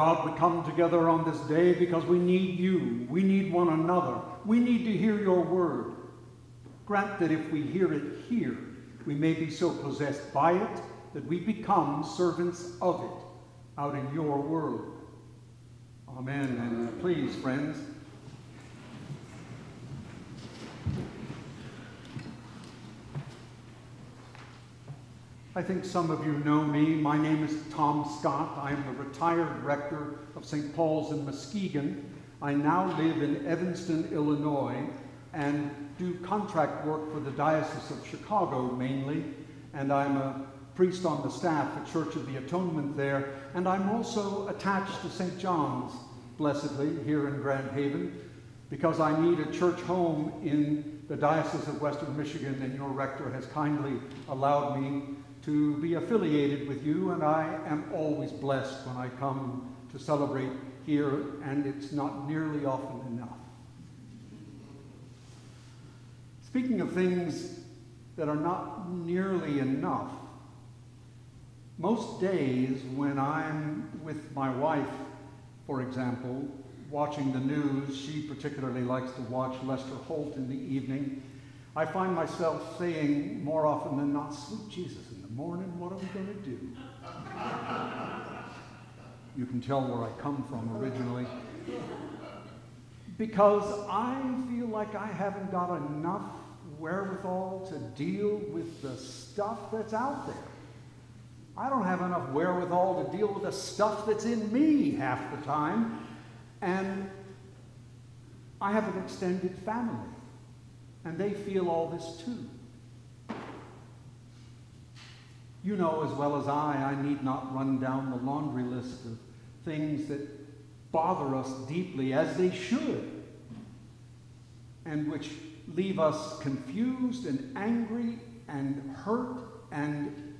God, we come together on this day because we need you. We need one another. We need to hear your word. Grant that if we hear it here, we may be so possessed by it that we become servants of it out in your world. Amen. And please, friends, I think some of you know me. My name is Tom Scott. I am the retired rector of St. Paul's in Muskegon. I now live in Evanston, Illinois, and do contract work for the Diocese of Chicago mainly, and I'm a priest on the staff at Church of the Atonement there, and I'm also attached to St. John's, blessedly, here in Grand Haven, because I need a church home in the Diocese of Western Michigan, and your rector has kindly allowed me to be affiliated with you, and I am always blessed when I come to celebrate here, and it's not nearly often enough. Speaking of things that are not nearly enough, most days when I'm with my wife, for example, watching the news, she particularly likes to watch Lester Holt in the evening, I find myself saying more often than not, Sweet Jesus, in the morning, what are we going to do? you can tell where I come from originally. Because I feel like I haven't got enough wherewithal to deal with the stuff that's out there. I don't have enough wherewithal to deal with the stuff that's in me half the time. And I have an extended family, and they feel all this too. You know as well as I, I need not run down the laundry list of things that bother us deeply, as they should, and which leave us confused and angry and hurt and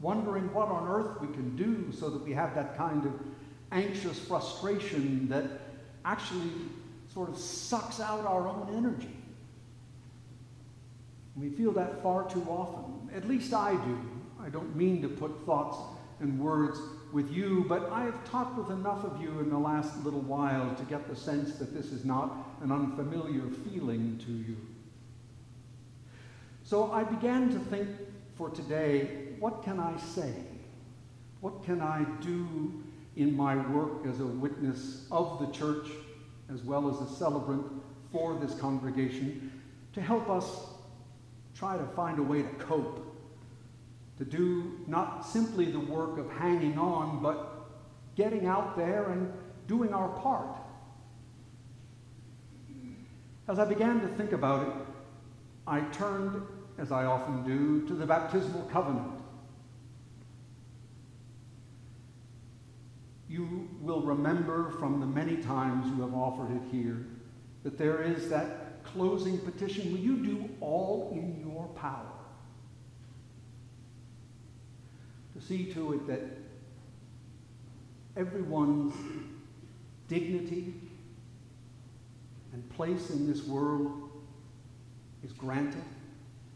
wondering what on earth we can do so that we have that kind of anxious frustration that actually sort of sucks out our own energy. We feel that far too often. At least I do. I don't mean to put thoughts and words with you, but I have talked with enough of you in the last little while to get the sense that this is not an unfamiliar feeling to you. So I began to think for today, what can I say? What can I do in my work as a witness of the church as well as a celebrant for this congregation to help us try to find a way to cope, to do not simply the work of hanging on, but getting out there and doing our part. As I began to think about it, I turned, as I often do, to the baptismal covenant. You will remember from the many times you have offered it here that there is that closing petition, will you do all in your power to see to it that everyone's dignity and place in this world is granted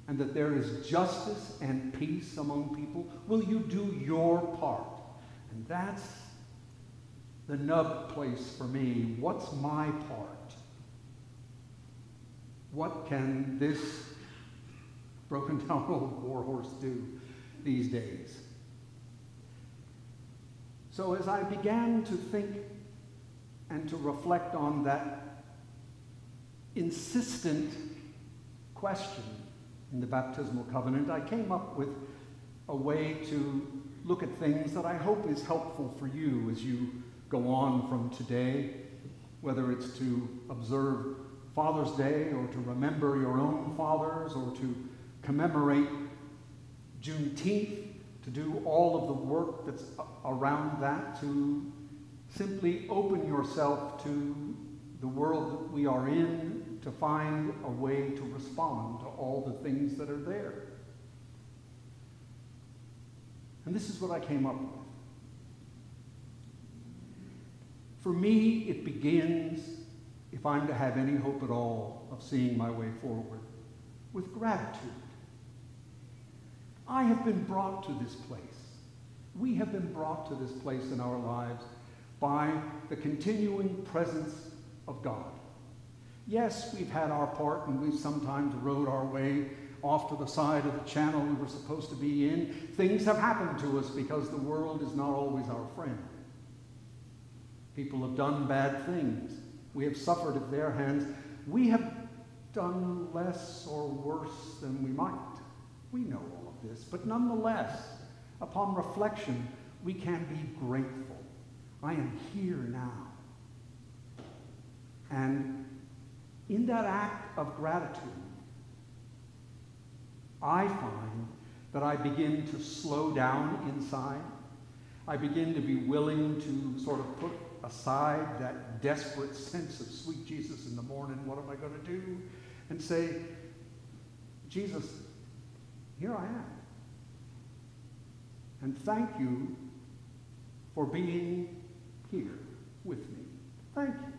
and that there is justice and peace among people? Will you do your part? And that's the nub place for me. What's my part? What can this broken down old warhorse do these days? So, as I began to think and to reflect on that insistent question in the baptismal covenant, I came up with a way to look at things that I hope is helpful for you as you go on from today, whether it's to observe Father's Day or to remember your own fathers or to commemorate Juneteenth, to do all of the work that's around that, to simply open yourself to the world that we are in, to find a way to respond to all the things that are there. And this is what I came up with. For me, it begins if I'm to have any hope at all of seeing my way forward, with gratitude. I have been brought to this place We have been brought to this place in our lives by the continuing presence of God. Yes, we've had our part and we've sometimes rode our way off to the side of the channel we were supposed to be in. Things have happened to us because the world is not always our friend. People have done bad things. We have suffered at their hands. We have done less or worse than we might. We know all of this, but nonetheless, upon reflection, we can be grateful. I am here now. And in that act of gratitude, I find that I begin to slow down inside. I begin to be willing to sort of put aside that desperate sense of sweet Jesus in the morning, what am I going to do? And say, Jesus, here I am. And thank you for being here with me. Thank you.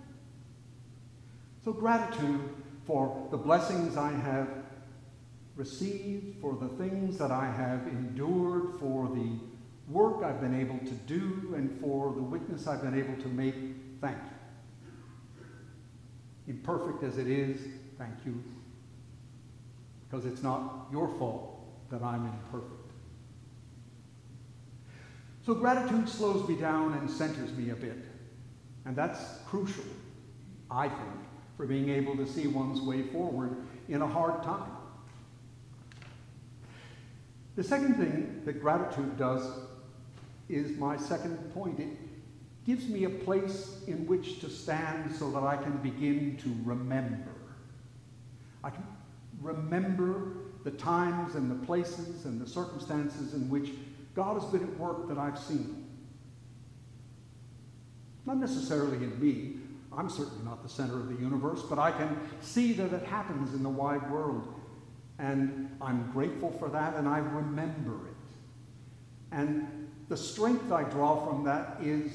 So gratitude for the blessings I have received, for the things that I have endured, for the work I've been able to do, and for the witness I've been able to make, thank you. Imperfect as it is, thank you. Because it's not your fault that I'm imperfect. So gratitude slows me down and centers me a bit. And that's crucial, I think, for being able to see one's way forward in a hard time. The second thing that gratitude does is my second point. It gives me a place in which to stand so that I can begin to remember. I can remember the times and the places and the circumstances in which God has been at work that I've seen. Not necessarily in me. I'm certainly not the center of the universe, but I can see that it happens in the wide world. And I'm grateful for that, and I remember it. And the strength I draw from that is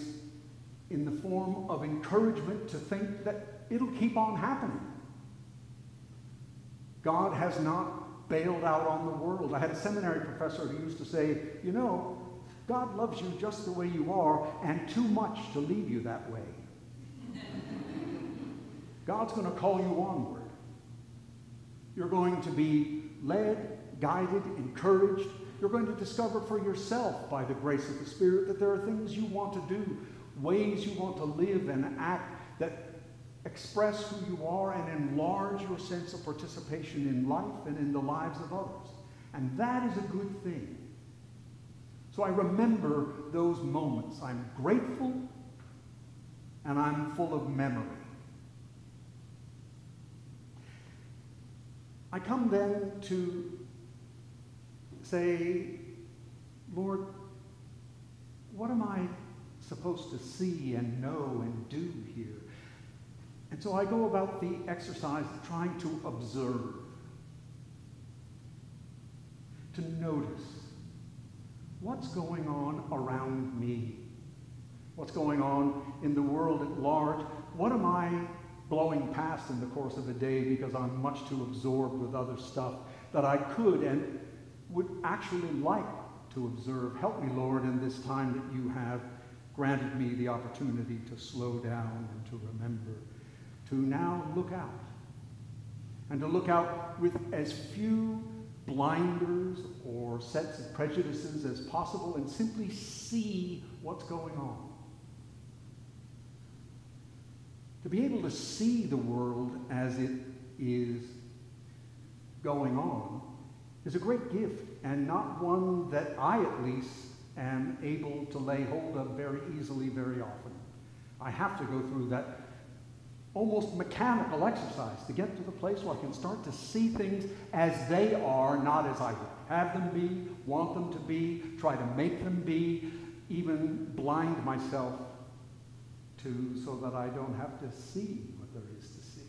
in the form of encouragement to think that it'll keep on happening. God has not bailed out on the world. I had a seminary professor who used to say, you know, God loves you just the way you are and too much to leave you that way. God's going to call you onward. You're going to be led, guided, encouraged. You're going to discover for yourself, by the grace of the Spirit, that there are things you want to do, ways you want to live and act that express who you are and enlarge your sense of participation in life and in the lives of others. And that is a good thing. So I remember those moments. I'm grateful and I'm full of memory. I come then to say, Lord, what am I supposed to see and know and do here? And so I go about the exercise of trying to observe, to notice what's going on around me, what's going on in the world at large. What am I blowing past in the course of a day because I'm much too absorbed with other stuff that I could and would actually like to observe. Help me, Lord, in this time that you have granted me the opportunity to slow down and to remember, to now look out. And to look out with as few blinders or sets of prejudices as possible and simply see what's going on. To be able to see the world as it is going on is a great gift and not one that I at least am able to lay hold of very easily very often. I have to go through that almost mechanical exercise to get to the place where I can start to see things as they are, not as I would have them be, want them to be, try to make them be, even blind myself to so that I don't have to see what there is to see.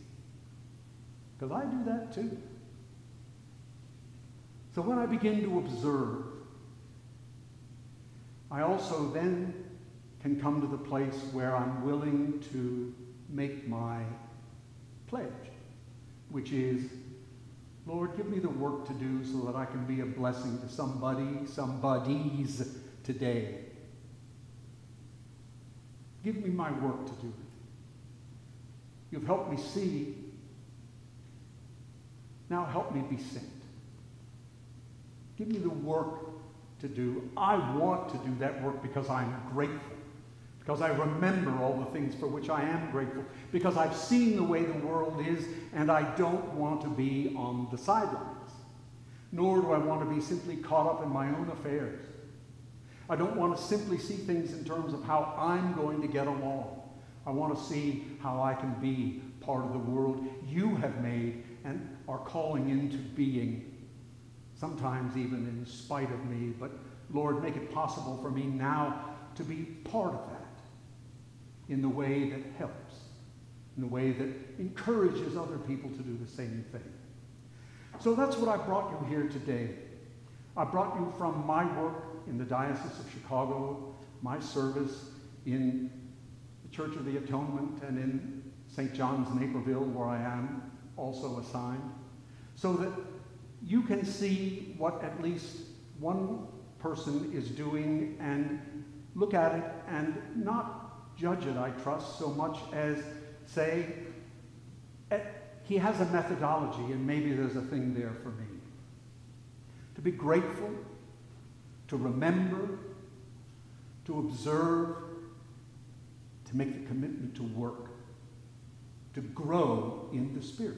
Because I do that too. So when I begin to observe, I also then can come to the place where I'm willing to make my pledge, which is, Lord, give me the work to do so that I can be a blessing to somebody, somebodies today. Give me my work to do. You've helped me see. Now help me be sent. Give me the work to do. I want to do that work because I'm grateful, because I remember all the things for which I am grateful, because I've seen the way the world is, and I don't want to be on the sidelines. Nor do I want to be simply caught up in my own affairs. I don't want to simply see things in terms of how I'm going to get along. I want to see how I can be part of the world you have made and are calling into being, sometimes even in spite of me. But Lord, make it possible for me now to be part of that in the way that helps, in the way that encourages other people to do the same thing. So that's what I brought you here today. I brought you from my work in the Diocese of Chicago, my service in the Church of the Atonement and in St. John's, Naperville, where I am also assigned, so that you can see what at least one person is doing and look at it and not judge it, I trust, so much as say, eh, he has a methodology and maybe there's a thing there for me. To be grateful to remember, to observe, to make the commitment to work, to grow in the Spirit.